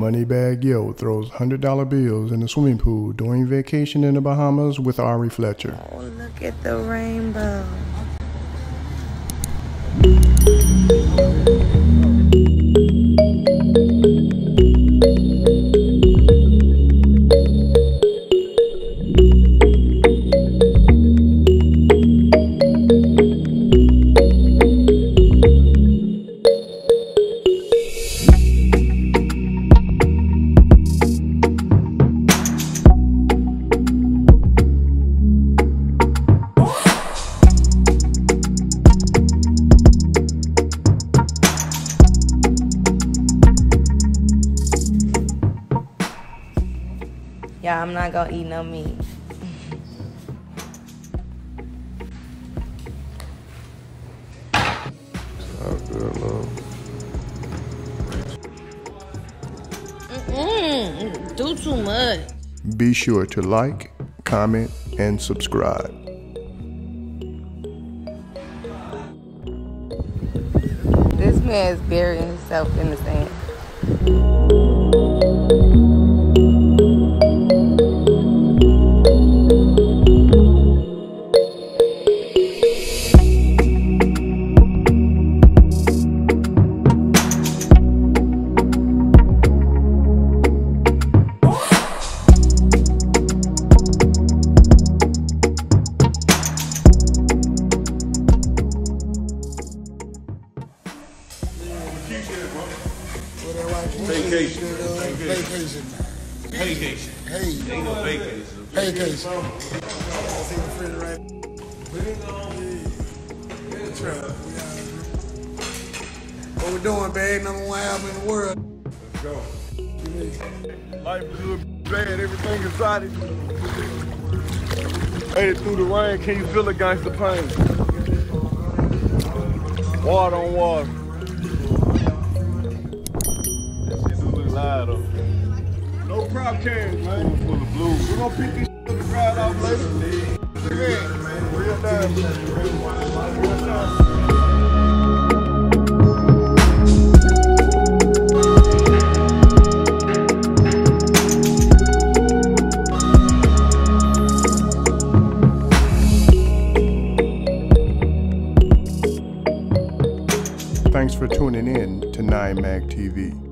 Moneybagg Yo throws $100 bills in the swimming pool during vacation in the Bahamas with Ari Fletcher. Oh, look at the rainbow. Yeah, I'm not gonna eat no meat. Mm-mm, do too much. Be sure to like, comment, and subscribe. This man is burying himself in the sand. Vacation. Vacation. Vacation. Hey, Ain't no vacation. vacation. What we doing, babe? Number one album in the world. Let's go. Life is good, bad, everything exotic. Made it through the rain, can you feel against the pain? Water on water. Look live though. No crop cans, man. Full of blues. We're gonna pick this up and dry it off later. That, man. Real nice. Real nice. Thanks for tuning in to 9 Mag TV.